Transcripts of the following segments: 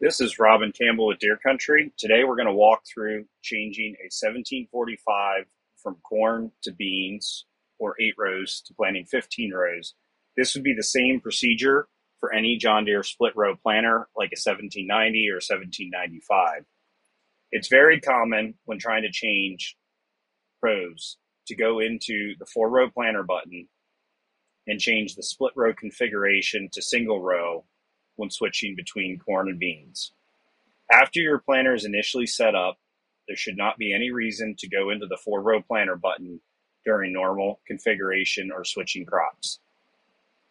This is Robin Campbell with Deer Country. Today we're going to walk through changing a 1745 from corn to beans or 8 rows to planting 15 rows. This would be the same procedure for any John Deere split row planter like a 1790 or 1795. It's very common when trying to change rows to go into the 4 row planter button and change the split row configuration to single row when switching between corn and beans. After your planter is initially set up, there should not be any reason to go into the four row planter button during normal configuration or switching crops.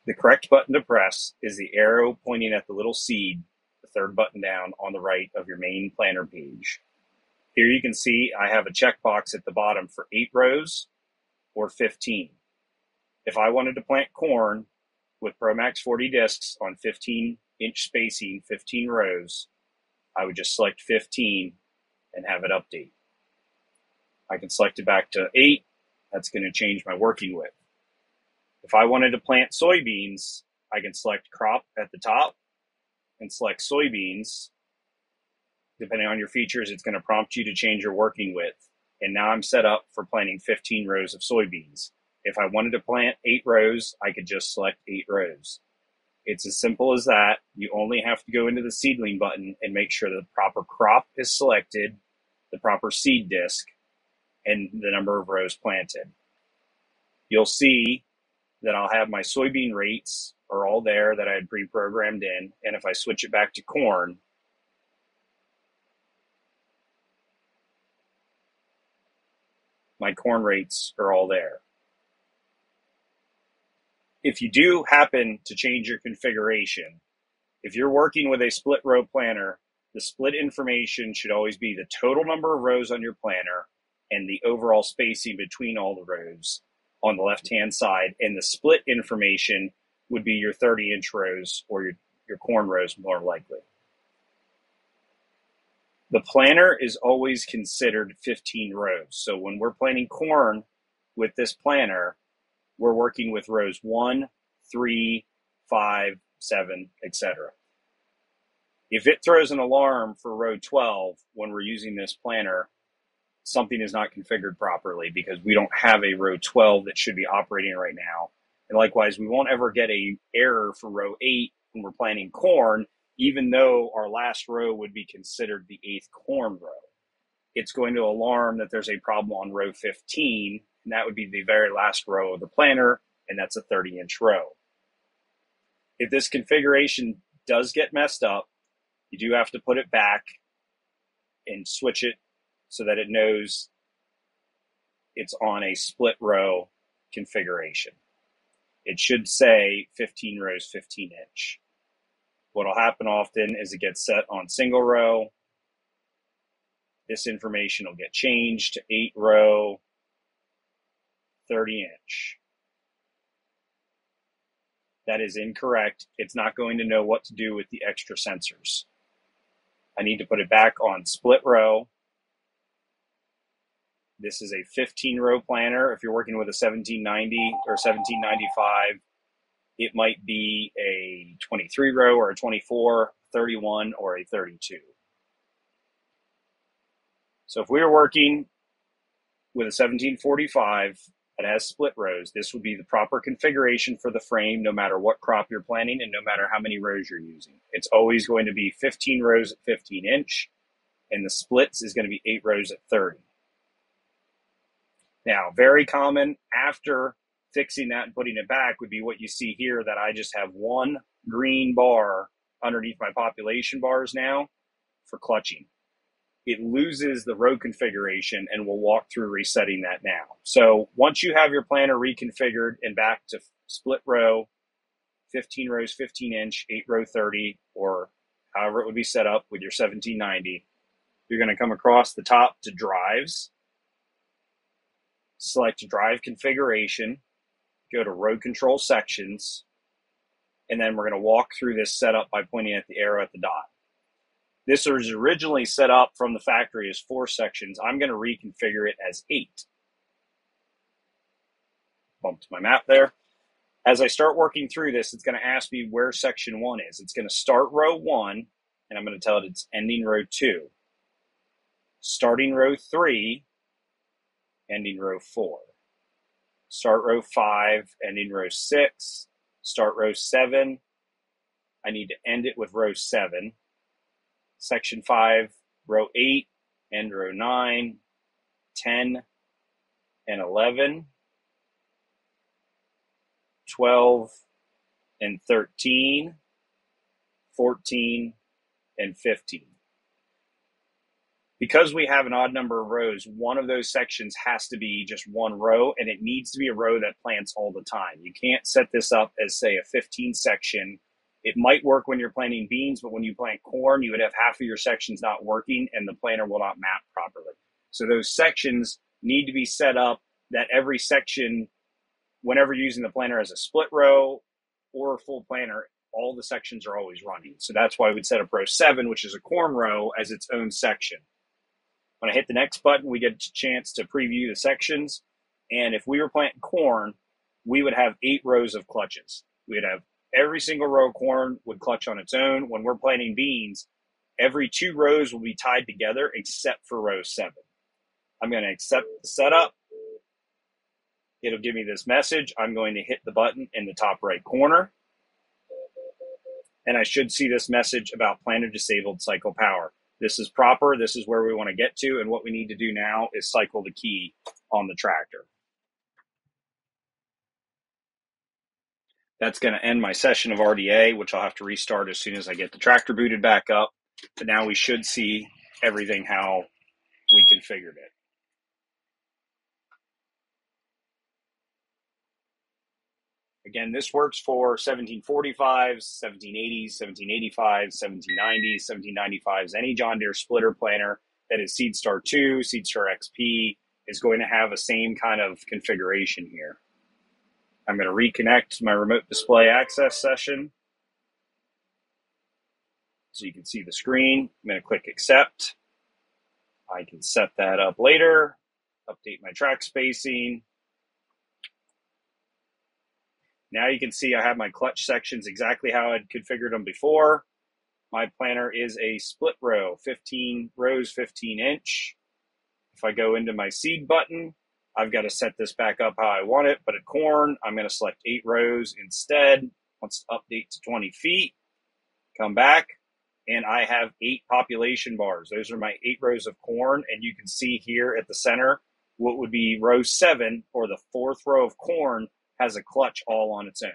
The correct button to press is the arrow pointing at the little seed, the third button down on the right of your main planter page. Here you can see I have a checkbox at the bottom for 8 rows or 15. If I wanted to plant corn with ProMax 40 discs on 15 inch spacing, 15 rows, I would just select 15 and have it update. I can select it back to 8. That's going to change my working width. If I wanted to plant soybeans, I can select crop at the top and select soybeans. Depending on your features, it's going to prompt you to change your working width. And now I'm set up for planting 15 rows of soybeans. If I wanted to plant eight rows, I could just select eight rows. It's as simple as that. You only have to go into the seedling button and make sure the proper crop is selected, the proper seed disc, and the number of rows planted. You'll see that I'll have my soybean rates are all there that I had pre-programmed in. And if I switch it back to corn, my corn rates are all there if you do happen to change your configuration, if you're working with a split row planter, the split information should always be the total number of rows on your planter and the overall spacing between all the rows on the left hand side. And the split information would be your 30 inch rows or your, your corn rows more likely. The planter is always considered 15 rows. So when we're planting corn with this planter, we're working with rows one, three, five, seven, etc. If it throws an alarm for row 12 when we're using this planter, something is not configured properly because we don't have a row 12 that should be operating right now. And likewise, we won't ever get a error for row 8 when we're planting corn, even though our last row would be considered the eighth corn row. It's going to alarm that there's a problem on row 15 and that would be the very last row of the planter, and that's a 30 inch row. If this configuration does get messed up, you do have to put it back and switch it so that it knows it's on a split row configuration. It should say 15 rows, 15 inch. What'll happen often is it gets set on single row. This information will get changed to eight row, 30 inch. That is incorrect. It's not going to know what to do with the extra sensors. I need to put it back on split row. This is a 15 row planter. If you're working with a 1790 or 1795, it might be a 23 row or a 24, 31, or a 32. So if we were working with a 1745, that has split rows. This would be the proper configuration for the frame no matter what crop you're planting and no matter how many rows you're using. It's always going to be 15 rows at 15 inch and the splits is going to be 8 rows at 30. Now, very common after fixing that and putting it back would be what you see here that I just have one green bar underneath my population bars now for clutching it loses the row configuration and we'll walk through resetting that now. So once you have your planter reconfigured and back to split row, 15 rows, 15 inch, 8 row 30, or however it would be set up with your 1790, you're going to come across the top to drives, select drive configuration, go to row control sections, and then we're going to walk through this setup by pointing at the arrow at the dot. This was originally set up from the factory as four sections. I'm going to reconfigure it as eight. Bumped my map there. As I start working through this, it's going to ask me where section one is. It's going to start row one and I'm going to tell it it's ending row two, starting row three, ending row four, start row five, ending row six, start row seven. I need to end it with row seven, section five, row eight, and row nine, 10, and 11, 12, and 13, 14, and 15. Because we have an odd number of rows, one of those sections has to be just one row, and it needs to be a row that plants all the time. You can't set this up as, say, a 15 section. It might work when you're planting beans, but when you plant corn, you would have half of your sections not working, and the planter will not map properly. So those sections need to be set up that every section, whenever using the planter as a split row or a full planter, all the sections are always running. So that's why we'd set up row seven, which is a corn row, as its own section. When I hit the next button, we get a chance to preview the sections. And if we were planting corn, we would have eight rows of clutches. We'd have every single row of corn would clutch on its own. When we're planting beans, every two rows will be tied together except for row seven. I'm going to accept the setup. It'll give me this message. I'm going to hit the button in the top right corner. And I should see this message about planter disabled cycle power. This is proper. This is where we want to get to. And what we need to do now is cycle the key on the tractor. That's going to end my session of RDA, which I'll have to restart as soon as I get the tractor booted back up. But now we should see everything how we configured it. Again, this works for 1745s, 1780s, 1785s, 1790s, 1795s. Any John Deere splitter planter that is Seedstar 2, Seedstar XP is going to have a same kind of configuration here. I'm going to reconnect my remote display access session so you can see the screen. I'm going to click accept. I can set that up later, update my track spacing, now you can see I have my clutch sections exactly how I'd configured them before. My planter is a split row, 15 rows, 15 inch. If I go into my seed button, I've got to set this back up how I want it. But at corn, I'm going to select eight rows instead. Let's update to 20 feet. Come back, and I have eight population bars. Those are my eight rows of corn. And you can see here at the center what would be row seven or the fourth row of corn has a clutch all on its own.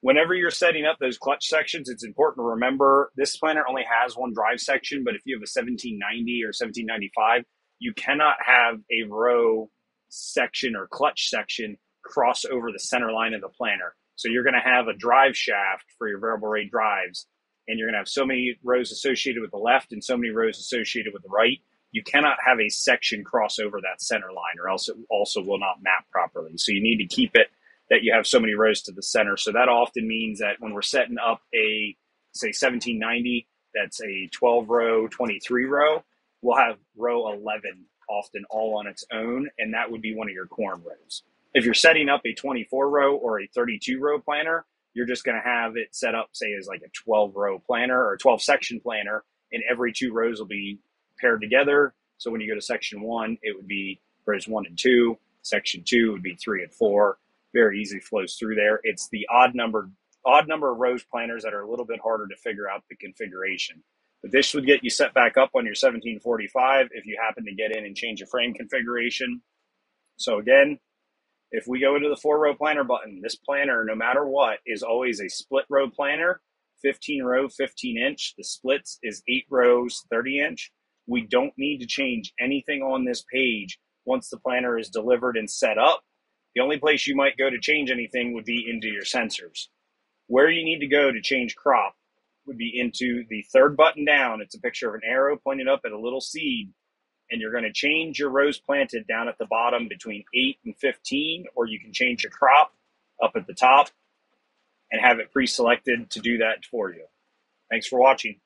Whenever you're setting up those clutch sections, it's important to remember this planter only has one drive section, but if you have a 1790 or 1795, you cannot have a row section or clutch section cross over the center line of the planter. So you're going to have a drive shaft for your variable rate drives, and you're going to have so many rows associated with the left and so many rows associated with the right you cannot have a section cross over that center line or else it also will not map properly. So you need to keep it that you have so many rows to the center. So that often means that when we're setting up a, say, 1790, that's a 12 row, 23 row, we'll have row 11 often all on its own, and that would be one of your corn rows. If you're setting up a 24 row or a 32 row planter, you're just going to have it set up, say, as like a 12 row planter or 12 section planter, and every two rows will be paired together. So when you go to section one, it would be rows one and two. Section two would be three and four. Very easy flows through there. It's the odd number odd number of rows planters that are a little bit harder to figure out the configuration. This would get you set back up on your 1745 if you happen to get in and change your frame configuration. So again, if we go into the four row planter button, this planter, no matter what, is always a split row planter, 15 row, 15 inch. The splits is eight rows, 30 inch. We don't need to change anything on this page once the planner is delivered and set up. The only place you might go to change anything would be into your sensors. Where you need to go to change crop would be into the third button down. It's a picture of an arrow pointing up at a little seed. And you're going to change your rows planted down at the bottom between 8 and 15, or you can change your crop up at the top and have it pre selected to do that for you. Thanks for watching.